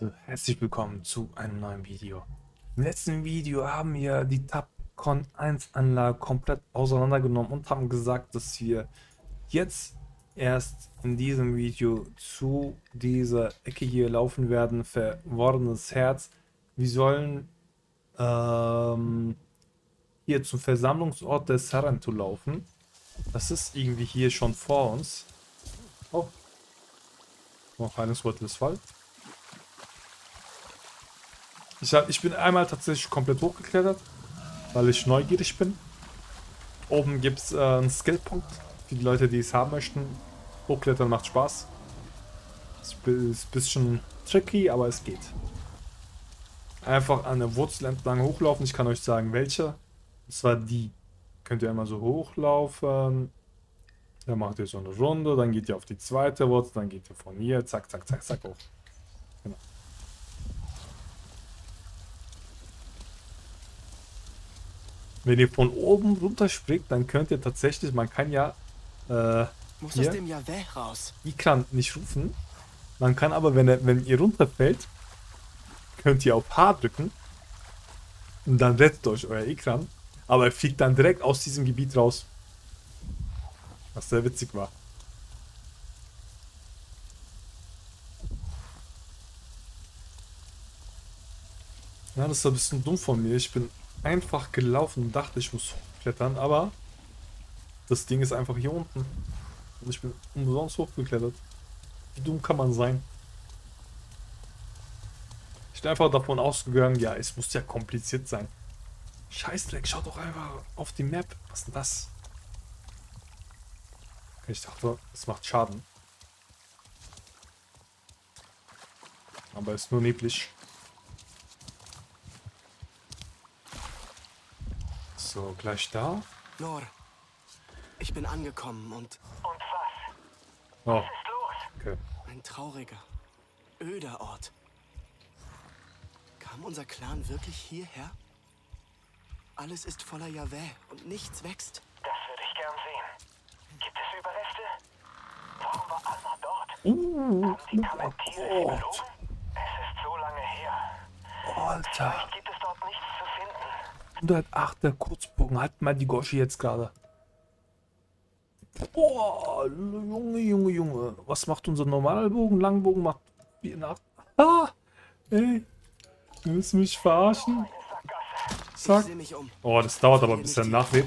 Leute, herzlich willkommen zu einem neuen Video. Im letzten Video haben wir die Tapcon 1 Anlage komplett auseinandergenommen und haben gesagt, dass wir jetzt erst in diesem Video zu dieser Ecke hier laufen werden, verworrenes Herz. Wir sollen ähm, hier zum Versammlungsort des Sarantu laufen. Das ist irgendwie hier schon vor uns. Oh. Noch Heilungswort ist Fall. Ich, hab, ich bin einmal tatsächlich komplett hochgeklettert, weil ich neugierig bin. Oben gibt es äh, einen Skillpunkt für die Leute, die es haben möchten. Hochklettern macht Spaß. Ist ein bisschen tricky, aber es geht. Einfach an der Wurzel entlang hochlaufen. Ich kann euch sagen, welche. Und zwar die. Könnt ihr einmal so hochlaufen. Dann macht ihr so eine Runde, dann geht ihr auf die zweite Wurzel, dann geht ihr von hier, zack, zack, zack, zack hoch. Wenn ihr von oben runterspringt, dann könnt ihr tatsächlich, man kann ja äh, Muss hier aus dem Javé raus. Ikran nicht rufen. Man kann aber, wenn, er, wenn ihr runterfällt, könnt ihr auf H drücken und dann rettet euch euer Ikran. Aber er fliegt dann direkt aus diesem Gebiet raus. Was sehr witzig war. Ja, das war ein bisschen dumm von mir. Ich bin einfach gelaufen und dachte, ich muss hochklettern, aber das Ding ist einfach hier unten. Und ich bin umsonst hochgeklettert. Wie dumm kann man sein? Ich bin einfach davon ausgegangen, ja, es muss ja kompliziert sein. Scheißdreck, schau doch einfach auf die Map. Was ist denn das? Ich dachte, es macht Schaden. Aber es ist nur neblig. So, gleich da. Nor, ich bin angekommen und Und was? Oh, Was ist los? okay. ein trauriger, öder Ort. Kam unser Clan wirklich hierher? Alles ist voller Javé und nichts wächst. Das würde ich gern sehen. Gibt es Überreste? Warum war Alma dort? Uh, Haben die Kamentine sie oh belogen? Es ist so lange her. Alter. Vielleicht 108er Kurzbogen hat mal die Goshi jetzt gerade. Boah, Junge, Junge, Junge. Was macht unser normaler Bogen? Langbogen macht 4,8. Ah, ey. Du willst mich verarschen? Zack. Oh, das dauert aber, ein bisschen nachweht.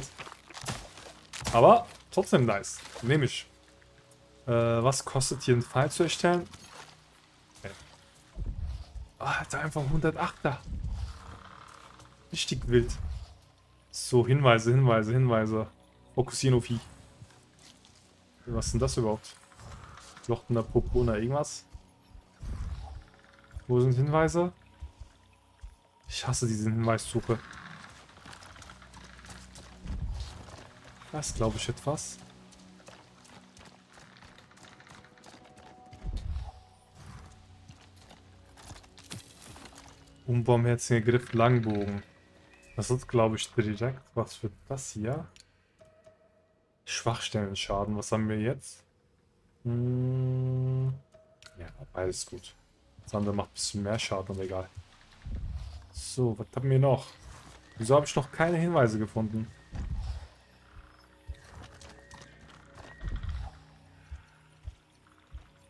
Aber trotzdem nice. Nehme ich. Äh, was kostet hier einen Fall zu erstellen? Ah, jetzt einfach 108er. Richtig wild. So, Hinweise, Hinweise, Hinweise. Fokussieren auf. Was ist denn das überhaupt? Flochtener Popona, irgendwas? Wo sind Hinweise? Ich hasse diese Hinweissuche. Das glaube ich etwas. Unbarmherziger Griff Langbogen. Das ist glaube ich direkt was für das hier. Schwachstellen-Schaden. Was haben wir jetzt? Hm, ja, beides gut. Das andere macht ein bisschen mehr Schaden, aber egal. So, was haben wir noch? Wieso habe ich noch keine Hinweise gefunden?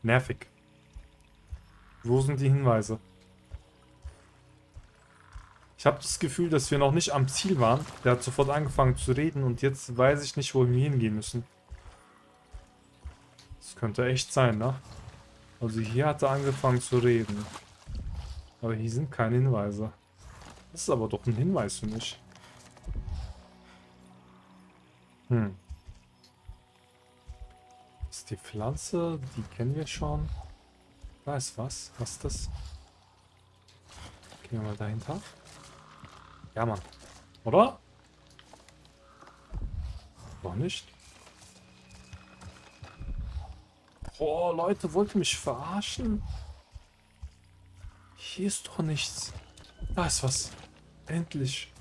Nervig. Wo sind die Hinweise? Ich habe das Gefühl, dass wir noch nicht am Ziel waren. Der hat sofort angefangen zu reden und jetzt weiß ich nicht, wo wir hingehen müssen. Das könnte echt sein, ne? Also hier hat er angefangen zu reden. Aber hier sind keine Hinweise. Das ist aber doch ein Hinweis für mich. Hm. Ist die Pflanze, die kennen wir schon. Da ist was. Was ist das? Gehen wir mal dahinter. Ja, Mann. Oder? Noch nicht. Boah, Leute, wollt ihr mich verarschen? Hier ist doch nichts. Da ist was. Endlich.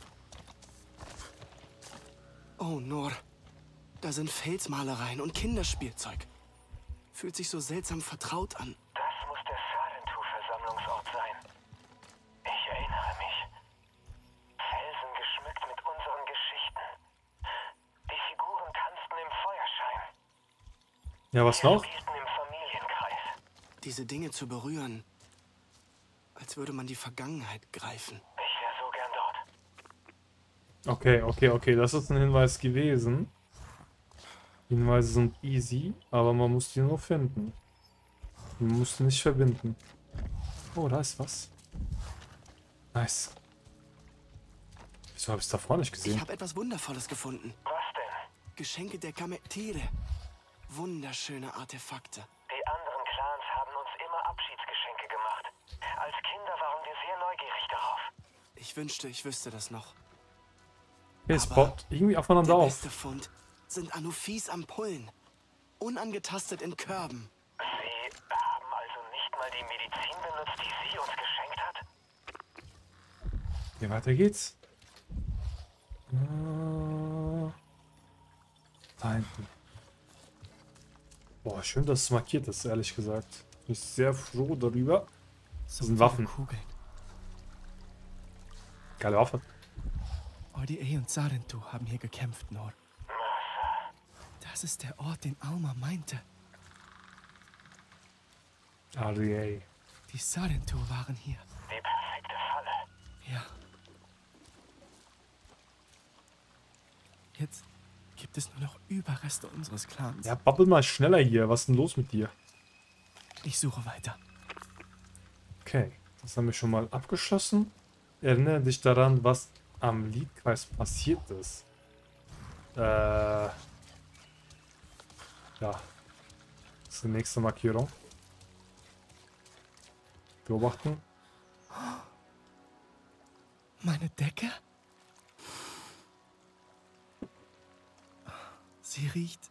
Oh, Nor. Da sind Felsmalereien und Kinderspielzeug. Fühlt sich so seltsam vertraut an. Das muss der Sarentu-Versammlungsort sein. Ich erinnere mich. Felsen geschmückt mit unseren Geschichten. Die Figuren tanzten im Feuerschein. Ja, was noch? spielten im Familienkreis. Diese Dinge zu berühren, als würde man die Vergangenheit greifen. Ich wäre so gern dort. Okay, okay, okay, das ist ein Hinweis gewesen. Hinweise sind easy, aber man muss die nur finden. Man muss die nicht verbinden. Oh, da ist was. Nice. Wieso habe ich es davor nicht Ich gesehen? habe etwas Wundervolles gefunden. Was denn? Geschenke der Kametire. Wunderschöne Artefakte. Die anderen Clans haben uns immer Abschiedsgeschenke gemacht. Als Kinder waren wir sehr neugierig darauf. Ich wünschte, ich wüsste das noch. Es baut irgendwie aufeinander Der auf. beste Fund sind Anufis Ampullen. Unangetastet in Körben. Sie haben also nicht mal die Medizin benutzt, die sie uns geschenkt hat? Okay, weiter geht's. Äh, Da hinten. Boah, schön, dass es markiert ist, ehrlich gesagt. Bin ich sehr froh darüber. So sind Waffen. Kugeln. Geile Waffe. RDA und Sarentu haben hier gekämpft, Nor. Das ist der Ort, den Alma meinte. RDA. Die Sarentu waren hier. Die perfekte Falle. Ja. Jetzt gibt es nur noch Überreste unseres Clans. Ja, babbel mal schneller hier. Was ist denn los mit dir? Ich suche weiter. Okay, das haben wir schon mal abgeschlossen. Erinnere dich daran, was am Liedkreis passiert ist. Äh. Ja. Das ist die nächste Markierung. Beobachten. Meine Decke? Sie riecht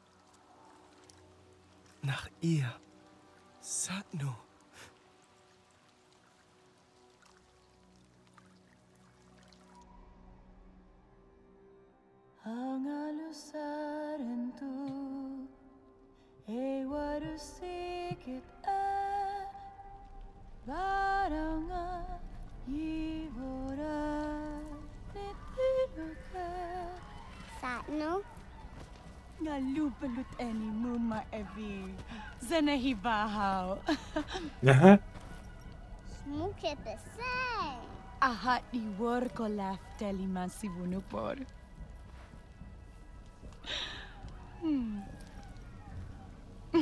nach ihr. Satnu. Hangalusaran tu Ewaru sikit a Baranga Yivora Nitinuka Satno? Ngalupaluteni muma evi. Zenehibahao. Aha. Smuke say. Aha i worko lafteli masivunupor. Hmm.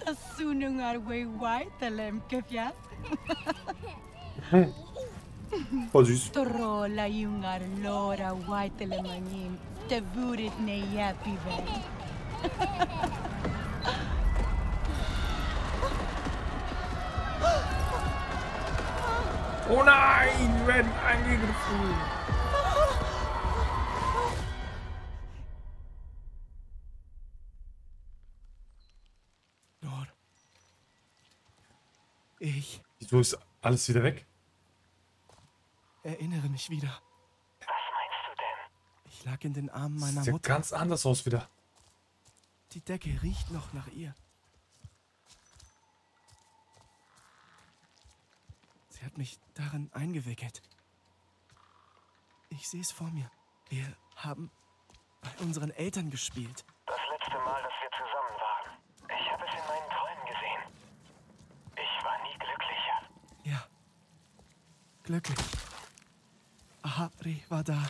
Tasunung white wai telem kefia. Pozis. Torola yung arlora wai telemanyim. Te vurit ne ven Oh nein, wir werden angegriffen. Nor. Ich Wieso ist alles wieder weg? erinnere mich wieder. Was meinst du denn? Ich lag in den Armen meiner Das sieht Mutter. ganz anders aus wieder. Die Decke riecht noch nach ihr. Sie hat mich darin eingewickelt. Ich sehe es vor mir. Wir haben bei unseren Eltern gespielt. Das letzte Mal, dass wir zusammen waren. Ich habe es in meinen Träumen gesehen. Ich war nie glücklicher. Ja. Glücklich. Ahari war da.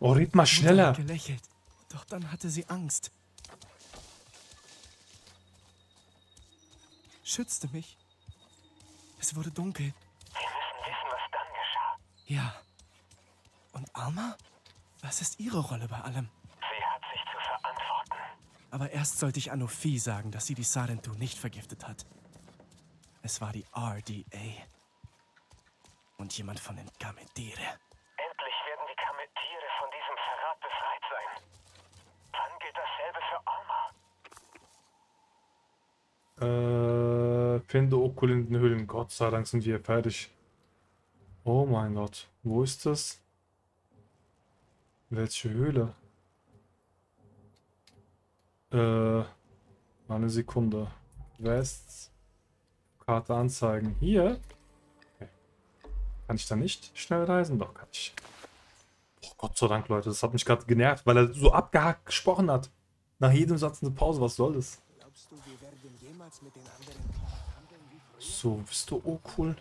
Oh, red mal schneller. hat gelächelt. Doch dann hatte sie Angst. Schützte mich. Es wurde dunkel. Wir müssen wissen, was dann geschah. Ja. Und Alma? Was ist ihre Rolle bei allem? Sie hat sich zu verantworten. Aber erst sollte ich Anofi sagen, dass sie die Sarentu nicht vergiftet hat. Es war die RDA. Und jemand von den Gamedire. Endlich werden die Kametiere von diesem Verrat befreit sein. Dann gilt dasselbe für Alma. Äh, finde Okul in den Höhlen. Gott sei Dank sind wir fertig. Oh mein Gott. Wo ist das? Welche Höhle? Äh, eine Sekunde. West. Karte anzeigen. Hier. Okay. Kann ich da nicht schnell reisen? Doch, kann ich. Oh, Gott sei Dank, Leute. Das hat mich gerade genervt, weil er so abgehakt gesprochen hat. Nach jedem Satz eine Pause. Was soll das? Glaubst du, wir werden jemals mit den anderen? So, bist du oh cool.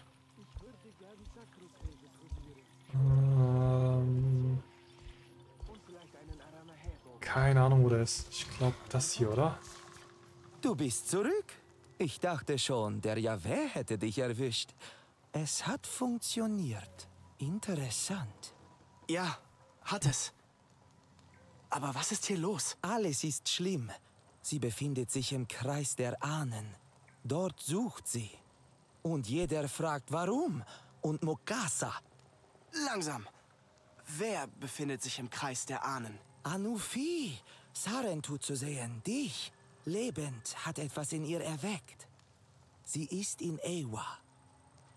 Ähm, keine Ahnung, wo der ist. Ich glaube, das hier, oder? Du bist zurück. Ich dachte schon, der Jahwe hätte dich erwischt. Es hat funktioniert. Interessant. Ja, hat es. Aber was ist hier los? Alles ist schlimm. Sie befindet sich im Kreis der Ahnen. Dort sucht sie. Und jeder fragt, warum. Und Mokasa, Langsam. Wer befindet sich im Kreis der Ahnen? Anufi, Sarentu zu sehen, dich, lebend, hat etwas in ihr erweckt. Sie ist in Ewa.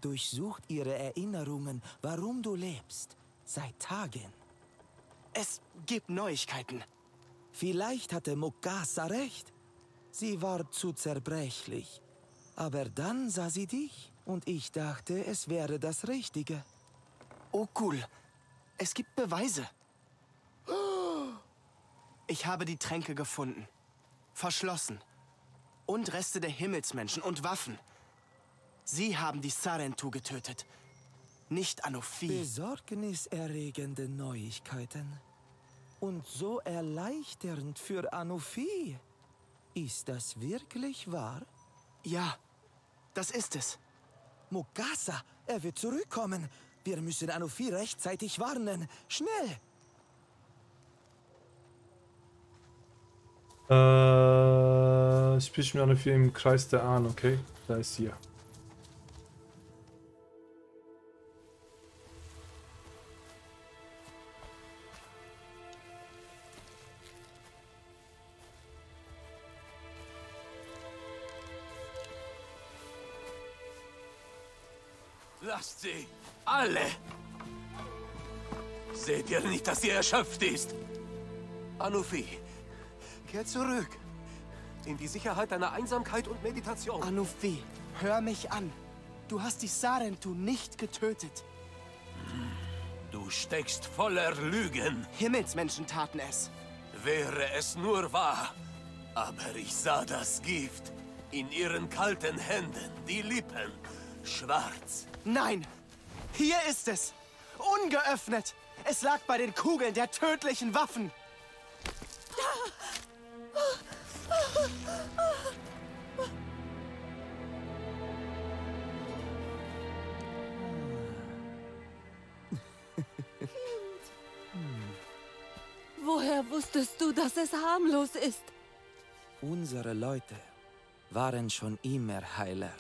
Durchsucht ihre Erinnerungen, warum du lebst, seit Tagen. Es gibt Neuigkeiten. Vielleicht hatte Mukasa recht. Sie war zu zerbrechlich. Aber dann sah sie dich und ich dachte, es wäre das Richtige. Oh, cool. Es gibt Beweise. Ich habe die Tränke gefunden. Verschlossen. Und Reste der Himmelsmenschen und Waffen. Sie haben die Sarentu getötet. Nicht Anufi. Besorgniserregende Neuigkeiten. Und so erleichternd für Anufi. Ist das wirklich wahr? Ja, das ist es. Mukasa, er wird zurückkommen. Wir müssen Anufi rechtzeitig warnen. Schnell! Äh, ich bin noch für im Kreis der Ahnen, okay? Da ist hier. Lasst sie! Alle! Seht ihr nicht, dass sie erschöpft ist? Anufi, kehr zurück. In die Sicherheit deiner Einsamkeit und Meditation. Anufi, hör mich an. Du hast die Sarentu nicht getötet. Du steckst voller Lügen. Himmelsmenschen taten es. Wäre es nur wahr. Aber ich sah das Gift. In ihren kalten Händen, die Lippen. Schwarz. Nein! Hier ist es! Ungeöffnet! Es lag bei den Kugeln der tödlichen Waffen! Woher wusstest du, dass es harmlos ist? Unsere Leute waren schon immer Heiler.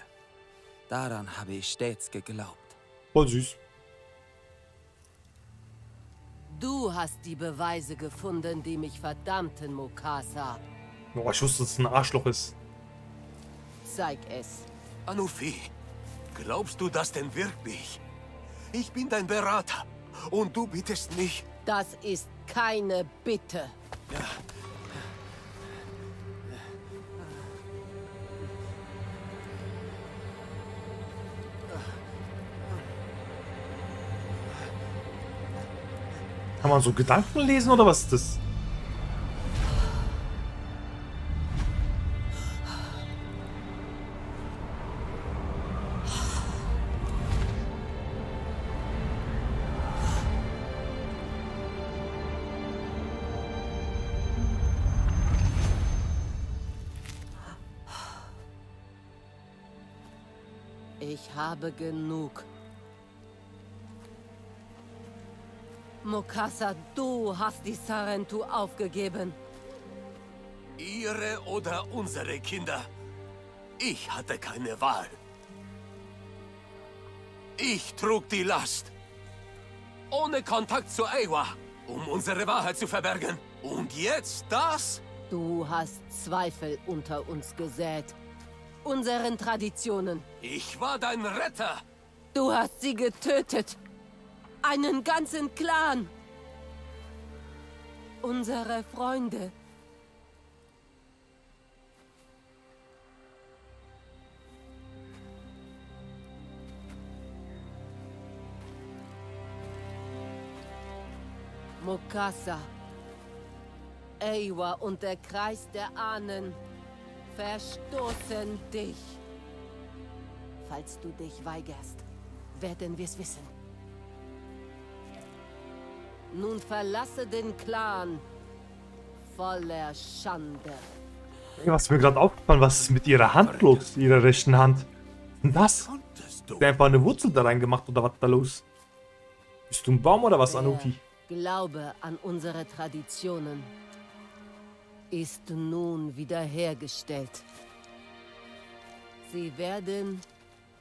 Daran habe ich stets geglaubt. Voll süß. Du hast die Beweise gefunden, die mich verdammten, Mukasa. Oh, ich wusste, dass es ein Arschloch ist. Zeig es. Anufi, glaubst du das denn wirklich? Ich bin dein Berater. Und du bittest mich. Das ist keine Bitte. Kann man so Gedanken lesen oder was ist das? Ich habe genug. Mokasa, du hast die Sarentu aufgegeben. Ihre oder unsere Kinder. Ich hatte keine Wahl. Ich trug die Last. Ohne Kontakt zu Ewa, um unsere Wahrheit zu verbergen. Und jetzt das? Du hast Zweifel unter uns gesät. Unseren Traditionen. Ich war dein Retter. Du hast sie getötet. Einen ganzen Clan. Unsere Freunde. Mokasa. Ewa und der Kreis der Ahnen verstoßen dich. Falls du dich weigerst, werden wir es wissen. Nun verlasse den Clan voller Schande. Was mir gerade aufgefallen, was ist mit ihrer Hand los, ihrer rechten Hand? Du? Hat der einfach eine Wurzel da reingemacht oder was da los? Bist du ein Baum oder was, Anuki? Der Glaube an unsere Traditionen ist nun wiederhergestellt. Sie werden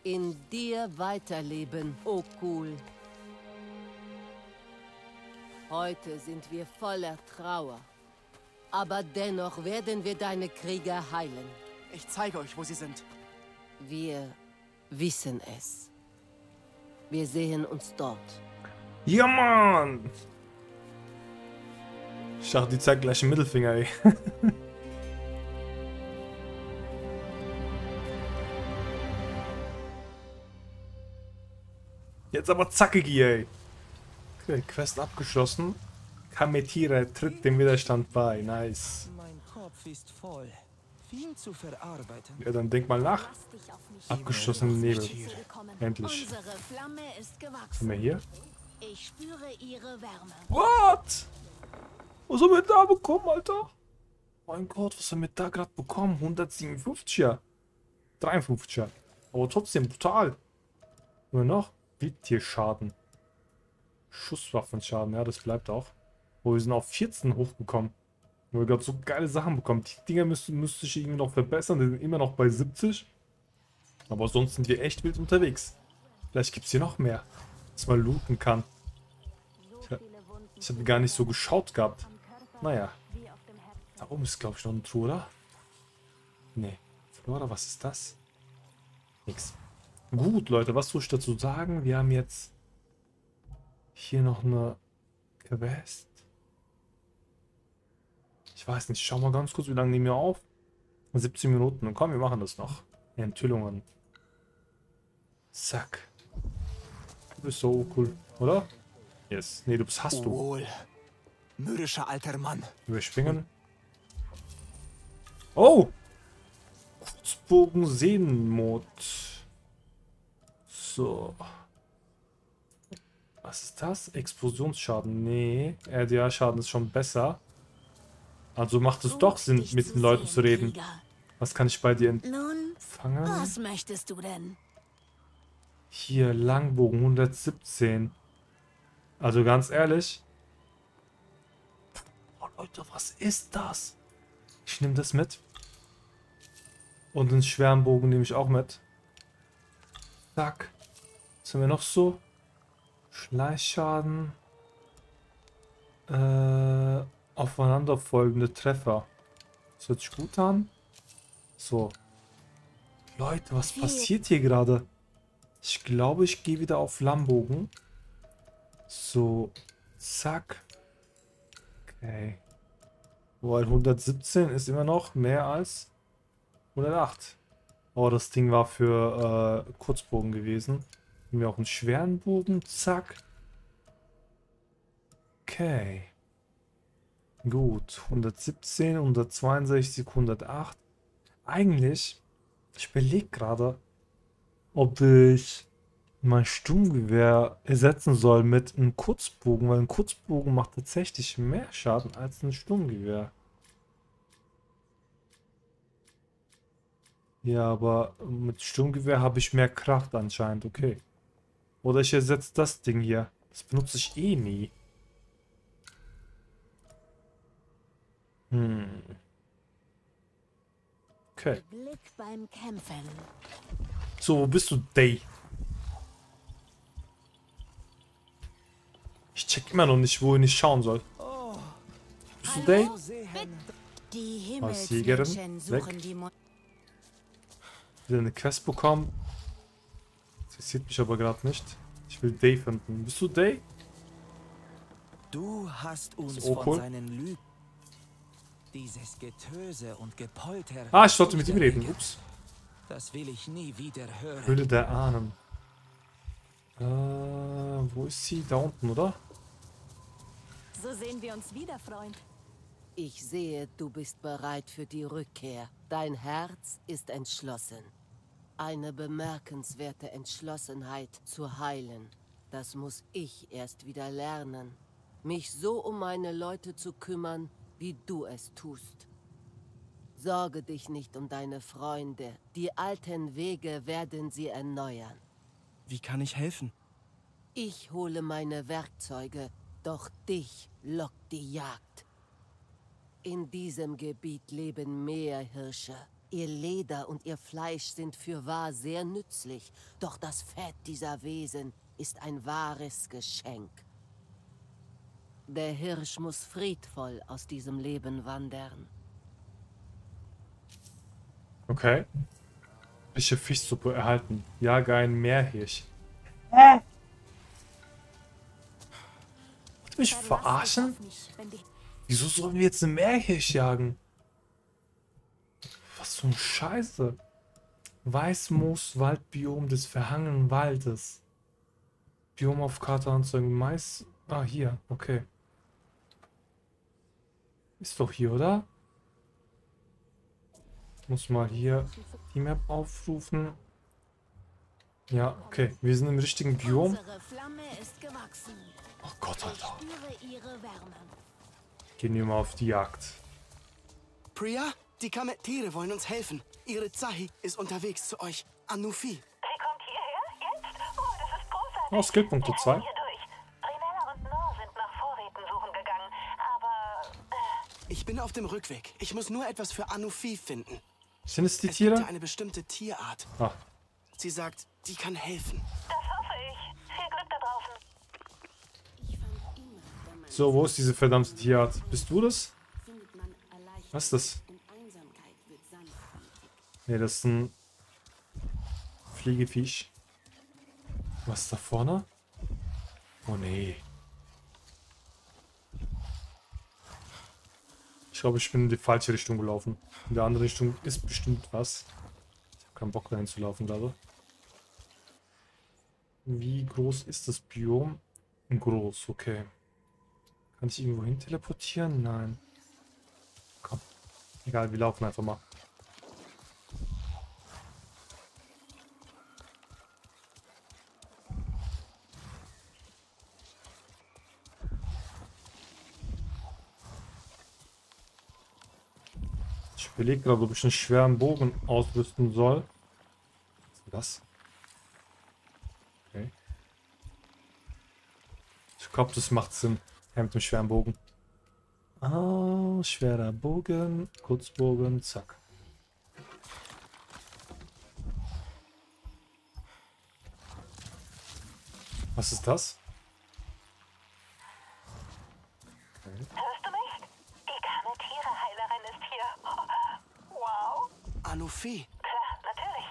in dir weiterleben, Okul. Heute sind wir voller Trauer. Aber dennoch werden wir deine Krieger heilen. Ich zeige euch, wo sie sind. Wir wissen es. Wir sehen uns dort. Ja, Mann! Ich dachte, die zeigt gleich den Mittelfinger, ey. Jetzt aber zackig, ey. Okay, Quest abgeschlossen. Kametire tritt dem Widerstand bei. Nice. Mein Kopf ist voll. Viel zu verarbeiten. Ja, dann denk mal nach. Abgeschlossene Nebel. Endlich. Sind wir hier? Ich spüre ihre Wärme. What? Was haben wir da bekommen, Alter? Mein Gott, was haben wir da gerade bekommen? 157er. 53er. Aber trotzdem brutal. Nur noch Wildtierschaden. Schusswaffenschaden, ja, das bleibt auch. Oh, wir sind auf 14 hochgekommen. Wir haben gerade so geile Sachen bekommen. Die Dinger müsste, müsste ich irgendwie noch verbessern. Die sind immer noch bei 70. Aber sonst sind wir echt wild unterwegs. Vielleicht gibt es hier noch mehr, dass man looten kann. Ich, ich habe gar nicht so geschaut gehabt. Naja. Da oben ist, glaube ich, noch eine Truhe, oder? Nee. Flora, was ist das? Nix. Gut, Leute, was soll ich dazu sagen? Wir haben jetzt hier noch eine Quest. Ich weiß nicht, schau mal ganz kurz, wie lange nehmen wir auf? 17 Minuten. Komm, wir machen das noch. Enthüllungen. Zack. Du bist so cool, oder? Yes. Nee, du bist hast du. Wohl. Mürrischer alter Mann. Überspringen. Oh! Kurzbogen Sehnenmod. So. Was ist das? Explosionsschaden. Nee, RDA-Schaden ist schon besser. Also macht es doch Sinn, mit den Leuten sehen, zu reden. Krieger. Was kann ich bei dir Nun, empfangen? was möchtest du denn? Hier, Langbogen 117. Also ganz ehrlich. Oh Leute, was ist das? Ich nehme das mit. Und den schweren Bogen nehme ich auch mit. Zack. Was haben wir noch so? Schleichschaden. Äh, aufeinanderfolgende Treffer. Das hört sich gut an. So. Leute, was passiert hier gerade? Ich glaube, ich gehe wieder auf Flammbogen. So, zack. Okay. Weil 117 ist immer noch mehr als 108. Oh, das Ding war für äh, Kurzbogen gewesen. Nehmen wir auch einen schweren Bogen. Zack. Okay. Gut. 117, 162, 108. Eigentlich, ich überlege gerade, ob ich mein Sturmgewehr ersetzen soll mit einem Kurzbogen, weil ein Kurzbogen macht tatsächlich mehr Schaden als ein Sturmgewehr. Ja, aber mit Sturmgewehr habe ich mehr Kraft anscheinend, okay. Oder ich ersetze das Ding hier. Das benutze ich eh nie. Hm. Okay. Blick beim Kämpfen. So, wo bist du, Day? Ich check immer noch nicht, wohin ich schauen soll. Bist du Day? Die Himmelsmenschen weg. suchen die Mo Wieder eine Quest bekommen. Interessiert mich aber gerade nicht. Ich will Day finden. Bist du Day? Du hast uns auch von cool. seinen Lügen. Dieses Getöse und Gepolter. Ah, ich sollte mit ihm reden. Ups. Das will ich nie wieder hören. Höhle der Ahnen. Äh, wo ist sie? Da unten, oder? Also sehen wir uns wieder, Freund. Ich sehe, du bist bereit für die Rückkehr. Dein Herz ist entschlossen. Eine bemerkenswerte Entschlossenheit zu heilen. Das muss ich erst wieder lernen. Mich so um meine Leute zu kümmern, wie du es tust. Sorge dich nicht um deine Freunde. Die alten Wege werden sie erneuern. Wie kann ich helfen? Ich hole meine Werkzeuge, doch dich lockt die Jagd. In diesem Gebiet leben Meerhirsche. Ihr Leder und ihr Fleisch sind fürwahr sehr nützlich, doch das Fett dieser Wesen ist ein wahres Geschenk. Der Hirsch muss friedvoll aus diesem Leben wandern. Okay. Frische Fischsuppe erhalten. Jage einen Meerhirsch. Wollt ihr mich verarschen? Wieso sollen wir jetzt einen Meerhirsch jagen? Ein Scheiße. Weißmoos-Waldbiom des verhangenen Waldes. Biom auf Karte anzeigen. Mais. Ah, hier. Okay. Ist doch hier, oder? Muss mal hier die Map aufrufen. Ja, okay. Wir sind im richtigen Biom. Oh Gott, Alter. Gehen wir mal auf die Jagd. Priya, die Kametere wollen uns helfen. Ihre Zahi ist unterwegs zu euch. Anufi. Sie kommt hierher? Jetzt? Oh, das ist großartig. Oh, Skillpunkte Wir 2. halten hier durch. Rinella und Nor sind nach Vorräten suchen gegangen. Aber äh, Ich bin auf dem Rückweg. Ich muss nur etwas für Anufi finden. Sind es die Es gibt Tiere? eine bestimmte Tierart. Ah, Sie sagt, die kann helfen. das hoffe ich. Viel Glück da draußen. so, wo ist diese verdammte Tierart? Bist du das? Was ist das? Ne, das ist ein Fliegefisch. Was ist da vorne? Oh nee. Ich glaube, ich bin in die falsche Richtung gelaufen. In der anderen Richtung ist bestimmt was. Ich habe keinen Bock dahin zu laufen, glaube Wie groß ist das Biom? Groß, okay. Kann ich irgendwo hin teleportieren? Nein. Komm. Egal, wir laufen einfach mal. Ich überlege gerade, ob ich einen schweren Bogen ausrüsten soll. Was ist das? Okay. Ich glaube, das macht Sinn. Ja, mit dem schweren Bogen. Ah, schwerer Bogen, Kurzbogen, zack. Was ist das? Hörst du mich? Die Kametierheilerin ist hier. Oh, Anufi. Klar, natürlich.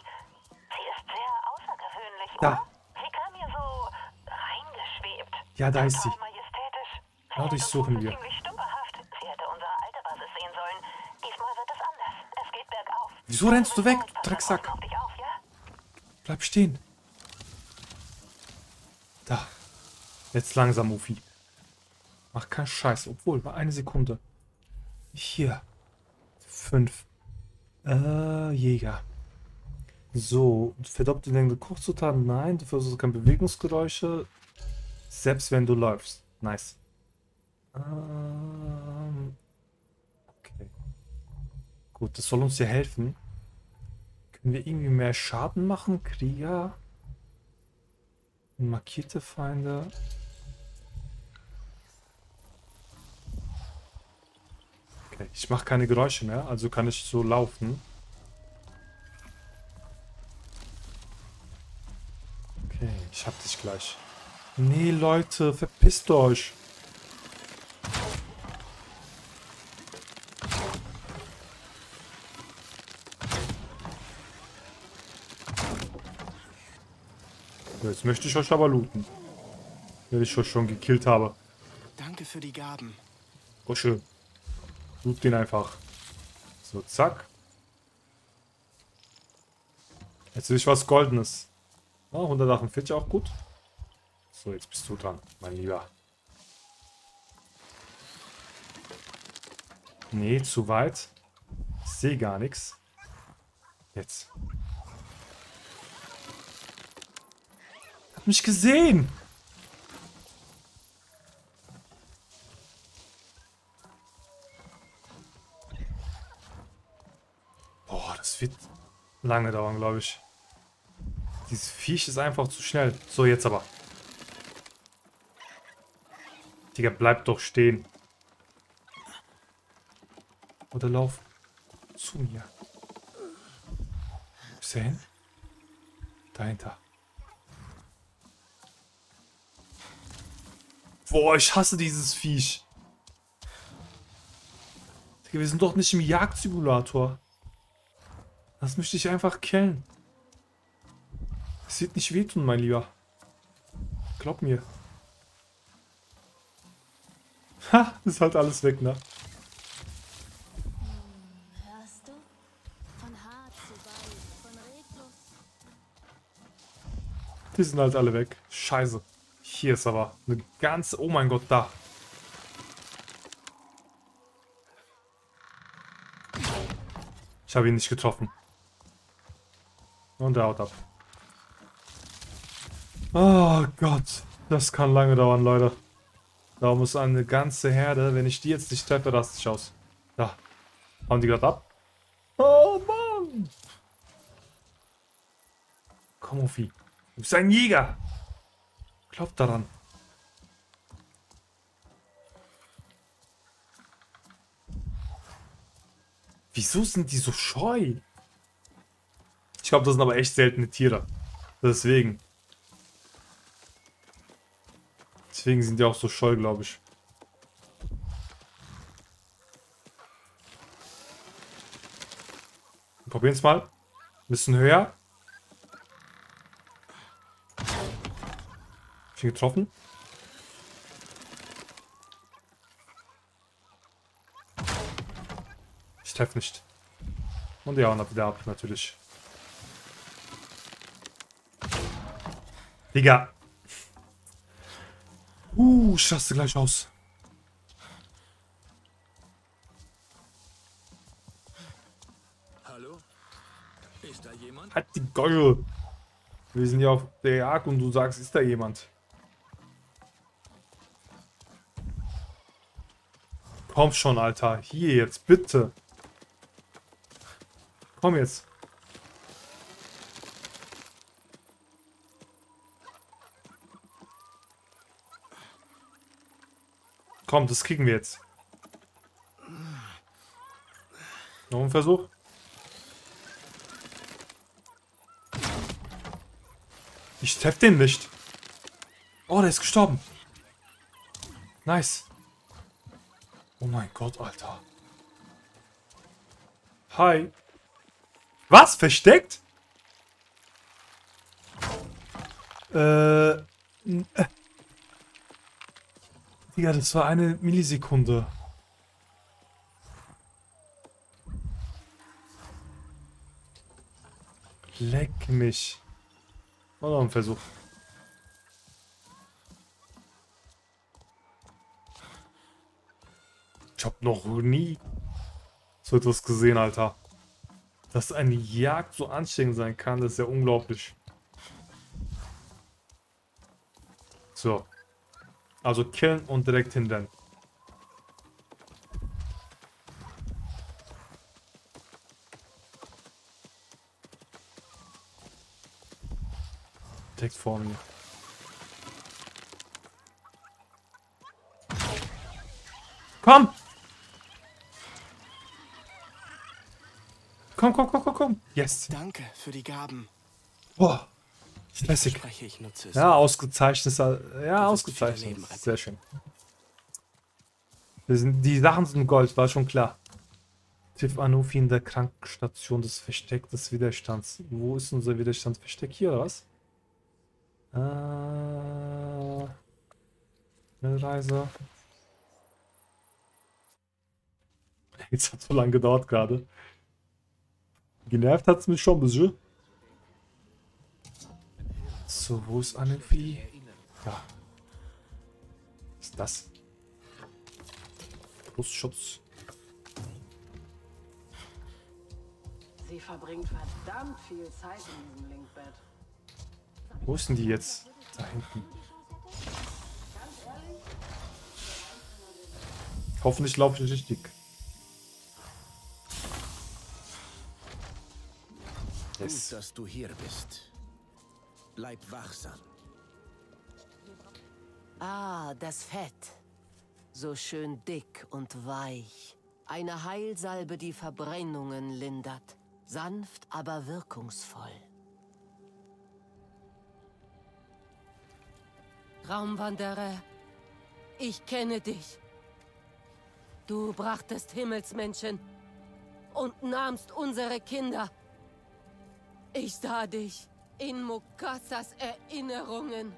Sie ist sehr außergewöhnlich, Da. oder? Sie kam hier so reingeschwebt. Ja, da ist sie. Majestätisch. Sie Ah, hält die uns suchen wohl wir. Sie hätte unsere alte Basis sehen sollen. Diesmal wird es anders. Es geht bergauf. Wieso rennst du weg, auf, Drecksack? auf ja? Bleib stehen. Da. Jetzt langsam, Ufi. Mach keinen Scheiß. Obwohl, bei eine Sekunde. Hier. Fünf. Äh, Jäger. So. Verdoppelte Kochzutaten. Nein. Du versuchst keine Bewegungsgeräusche. Selbst wenn du läufst. Nice. Ähm, okay. Gut, das soll uns ja helfen. Können wir irgendwie mehr Schaden machen? Krieger? Markierte Feinde? Okay, ich mache keine Geräusche mehr, also kann ich so laufen. Okay, ich hab dich gleich. Nee, Leute, verpisst euch. Jetzt möchte ich euch aber looten. Wenn ich euch schon gekillt habe. Danke für die Gaben. Oh, schön. Loot den einfach. So, zack. Jetzt will ich was Goldenes. Ah, 148 auch gut. So, jetzt bist du dran, mein Lieber. Nee, zu weit. Ich sehe gar nichts. Jetzt. Hat mich gesehen. Boah, wird lange dauern, glaube ich. Dieses Viech ist einfach zu schnell. So, jetzt aber. Digga, bleib doch stehen. Oder lauf zu mir. Wo ist er hin? Dahinter. Boah, ich hasse dieses Viech. Digga, wir sind doch nicht im Jagdsimulator. Lass mich dich einfach killen. Es wird nicht wehtun, mein Lieber. Glaub mir. Ha, ist halt alles weg, ne? Die sind halt alle weg. Scheiße. Hier ist aber eine ganze... Oh mein Gott, da. Ich habe ihn nicht getroffen. Und er haut ab. Oh Gott. Das kann lange dauern, Leute. Da muss eine ganze Herde. Wenn ich die jetzt nicht treffe, raste ich aus. Da. Hauen die gerade ab? Oh Mann. Komm, Ofi. Du bist ein Jäger. Glaub daran. Wieso sind die so scheu? Glaube, das sind aber echt seltene Tiere. Deswegen. Deswegen sind die auch so scheu, glaube ich. Probieren es mal. Ein bisschen höher. Ihn getroffen. Ich treffe nicht. Und ja, und wieder ab, natürlich. Digga. Uh, ich raste gleich aus. Hallo? Ist da jemand? Halt die Geule. Wir sind ja auf der Jagd und du sagst, ist da jemand? Komm schon, Alter. Hier jetzt, bitte. Komm jetzt. Komm, das kriegen wir jetzt. Noch ein Versuch. Ich treffe den nicht. Oh, der ist gestorben. Nice. Oh mein Gott, Alter. Hi. Was? Versteckt? Äh. Digga, das war eine Millisekunde. Leck mich. Mal noch ein Versuch. Ich hab noch nie so etwas gesehen, Alter. Dass eine Jagd so anstrengend sein kann, das ist ja unglaublich. So. Also killen und direkt hinrennen. Direkt vor mir. Komm! Komm, komm, komm, komm, komm. Yes. Danke für die Gaben. Boah. Stressig. Verspreche, ich nutze es. Ja, ausgezeichnet. Ja, ausgezeichnet. Sehr schön. Sind, die Sachen sind Gold, war schon klar. Tiff Anufi in der Krankenstation des Versteck des Widerstands. Wo ist unser Widerstandsversteck? Hier, oder was? Äh, Schnellreise. Jetzt hat so lange gedauert gerade. Genervt hat es mich schon ein bisschen. So, wo ist Anufi? Ja. Was ist das? Brustschutz. Sie verbringt verdammt viel Zeit in diesem Linkbett. Wo ist denn die jetzt? Da hinten. Hoffentlich laufe ich richtig. Gut, dass du hier bist. Bleib wachsam. Ah, das Fett. So schön dick und weich. Eine Heilsalbe, die Verbrennungen lindert. Sanft, aber wirkungsvoll. Traumwanderer, ich kenne dich. Du brachtest Himmelsmenschen und nahmst unsere Kinder. Ich sah dich in Mukassas Erinnerungen.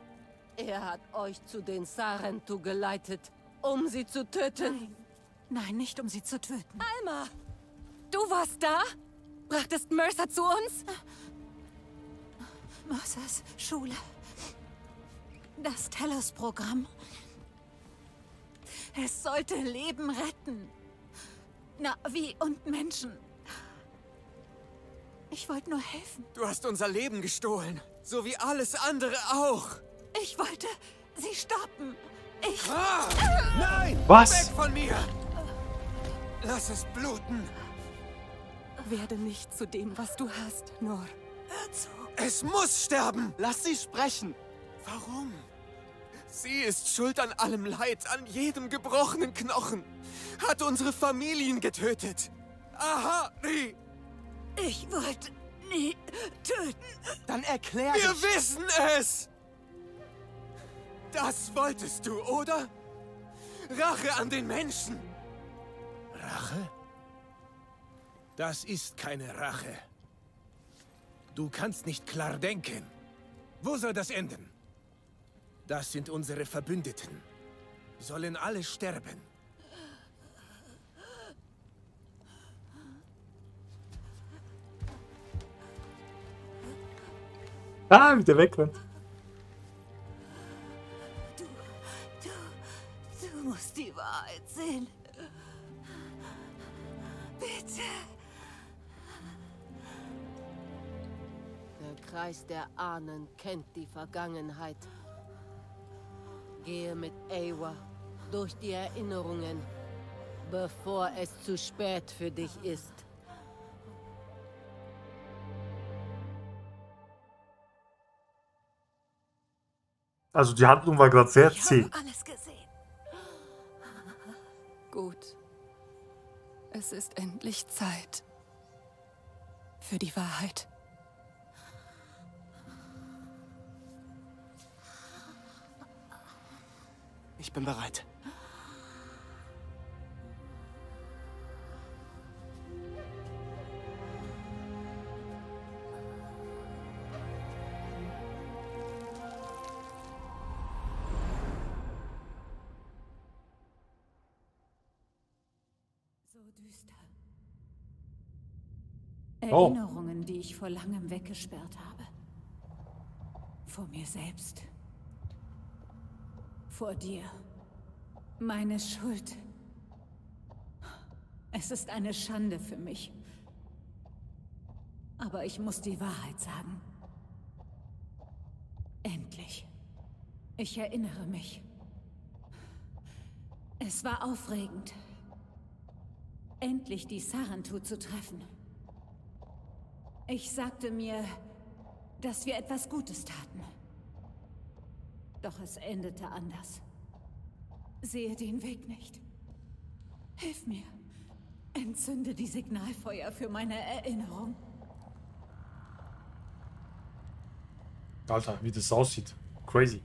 Er hat euch zu den Sarentu geleitet, um sie zu töten. Nein. Nein, nicht um sie zu töten. Alma! Du warst da? Brachtest Mercer zu uns? Mercers Schule. Das Tellus-Programm. Es sollte Leben retten. Navi und Menschen. Ich wollte nur helfen. Du hast unser Leben gestohlen. So wie alles andere auch. Ich wollte sie stoppen. Ich... Ah! Nein! Was? Weg von mir! Lass es bluten. Werde nicht zu dem, was du hast, Nor. Hör zu. Es muss sterben! Lass sie sprechen. Warum? Sie ist schuld an allem Leid, an jedem gebrochenen Knochen. Hat unsere Familien getötet. Aha, Ri! Ich wollte nie töten. Dann erklär Wir dich. wissen es! Das wolltest du, oder? Rache an den Menschen. Rache? Das ist keine Rache. Du kannst nicht klar denken. Wo soll das enden? Das sind unsere Verbündeten. Sollen alle sterben. Ah, wie der wegrennt. Du musst die Wahrheit sehen. Bitte. Der Kreis der Ahnen kennt die Vergangenheit. Gehe mit Ewa durch die Erinnerungen, bevor es zu spät für dich ist. Also die Handlung war gerade sehr Ich zäh. alles gesehen. Gut. Es ist endlich Zeit. Für die Wahrheit. Ich bin bereit. Erinnerungen, die ich vor langem weggesperrt habe. Vor mir selbst. Vor dir. Meine Schuld. Es ist eine Schande für mich. Aber ich muss die Wahrheit sagen. Endlich. Ich erinnere mich. Es war aufregend. Endlich die Sarantu zu treffen. Ich sagte mir, dass wir etwas Gutes taten. Doch es endete anders. Sehe den Weg nicht. Hilf mir. Entzünde die Signalfeuer für meine Erinnerung. Alter, wie das aussieht. Crazy.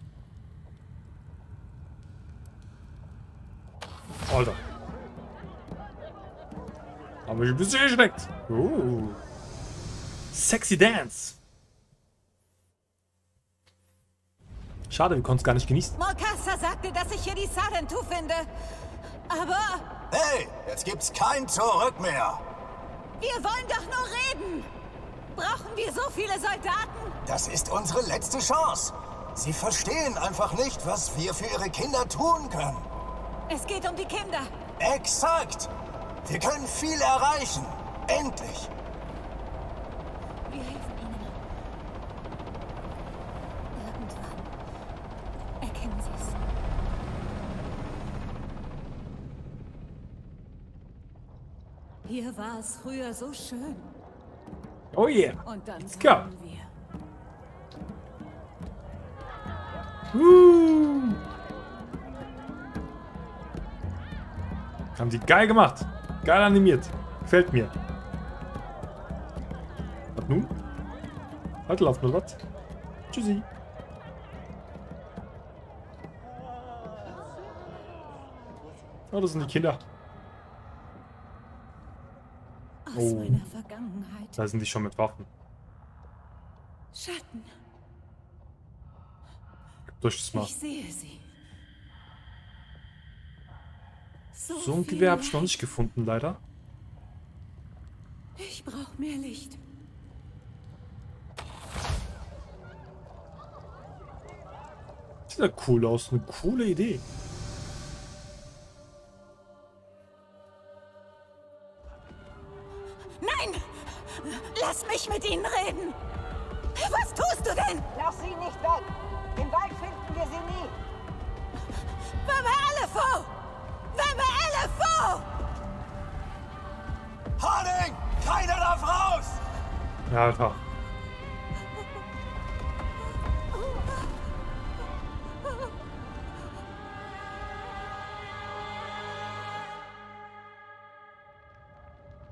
Alter. Hab mich ein bisschen erschreckt. Uh. Sexy Dance. Schade, wir konnten es gar nicht genießen. Morkassa sagte, dass ich hier die Sarentu finde. Aber Hey, jetzt gibt's kein Zurück mehr. wir wollen doch nur reden. Brauchen wir so viele Soldaten? Das ist unsere letzte Chance. Sie verstehen einfach nicht, was wir für ihre Kinder tun können. Es geht um die Kinder. Exakt. Wir können viel erreichen. Endlich. Hier war es früher so schön. Oh yeah. Und dann Let's go. wir. Uh. Haben die geil gemacht. Geil animiert. Gefällt mir. Was nun? Halt laufen oder was? Tschüssi. Oh, das sind die Kinder. Aus Oh. meiner Vergangenheit. Da sind die schon mit Waffen. Schatten. Durch das Mal. Ich sehe sie. So, So ein Gewehr habe ich noch nicht gefunden, leider. Ich brauche mehr Licht. Sieht ja cool aus. Eine coole Idee. Mit ihnen reden! Was tust du denn? Lass sie nicht weg! Im Wald finden wir sie nie! Mama Elefo! Mama Elefo! Harding! Keiner darf raus! Ja, Alter.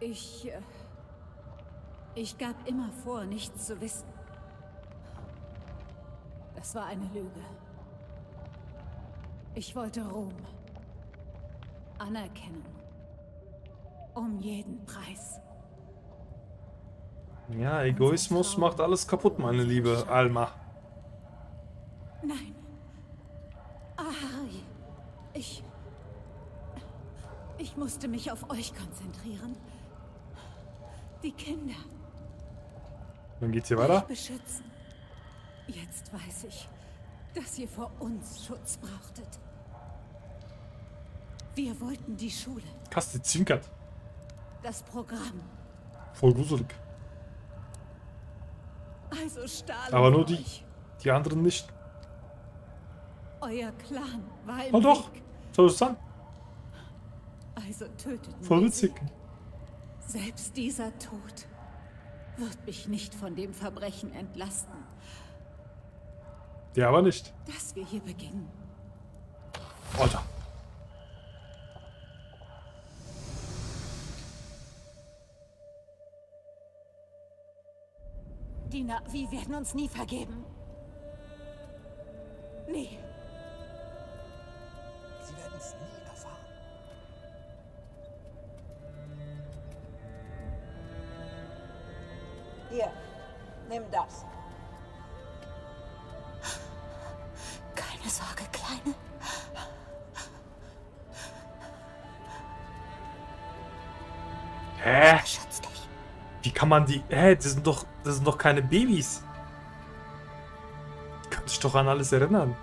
Ich. äh, Ich gab immer vor, nichts zu wissen. Das war eine Lüge. Ich wollte Ruhm. Anerkennung. Um jeden Preis. Ja, Egoismus macht alles kaputt, meine liebe Alma. Nein. Ah, Harry. Ich. Ich musste mich auf euch konzentrieren. Die Kinder. Dann geht's hier weiter. beschützen. Jetzt weiß ich, dass ihr vor uns Schutz brauchtet. Wir wollten die Schule, Kaste zinkert. das Programm. Voll gruselig. Also stahlen Aber nur die. Die anderen nicht. Euer Clan war im Oh doch. Weg. So ist es dann. Also töteten Voll witzig. Selbst dieser Tod wird mich nicht von dem Verbrechen entlasten, Der aber nicht. das wir hier begingen. Alter. Die Navi werden uns nie vergeben. Nie. Sie werden es nie Hier, nimm das. Keine Sorge, Kleine. Hä? Schütz dich. Wie kann man die... Hä? Das sind doch... Das sind doch keine Babys. Die können sich doch an alles erinnern.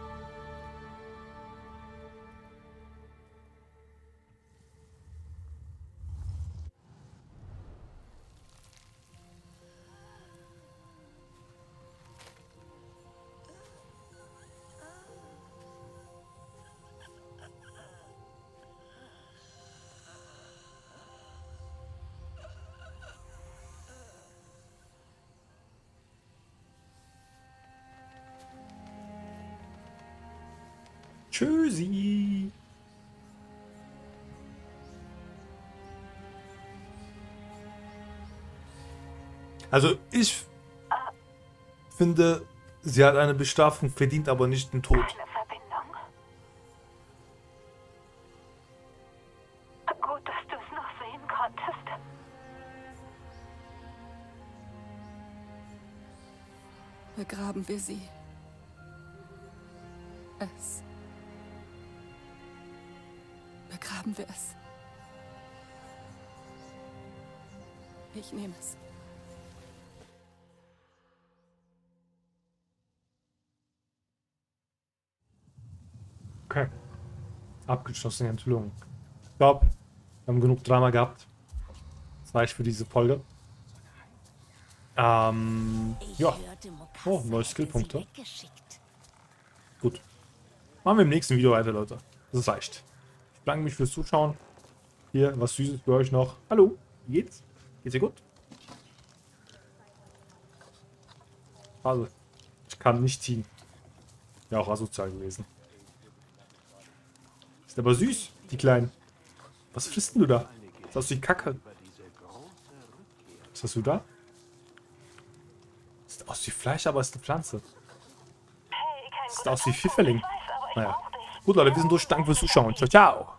Also ich finde, sie hat eine Bestrafung verdient, aber nicht den Tod. Verbindung. Gut, dass du es noch sehen konntest. Begraben wir sie. Es. Begraben wir es. Ich nehme es. Okay. Abgeschlossene Enthüllung. Ich glaube, wir haben genug Drama gehabt. Das reicht für diese Folge. Ähm, ja. Oh, neue Skillpunkte. Gut. Machen wir im nächsten Video weiter, Leute. Das reicht. Ich bedanke mich fürs Zuschauen. Hier, was Süßes für euch noch. Hallo. Wie geht's? Geht's dir gut? Also, ich kann nicht ziehen. Ja, auch asozial gewesen. Ist aber süß, die Kleinen. Was frisst denn du da? Das ist aus wie Kacke. Was hast du da? Sieht aus wie Fleisch, aber ist eine Pflanze. Sieht aus wie Pfifferling. Naja. Gut, Leute, wir sind durch. Danke fürs Zuschauen. Ciao, ciao.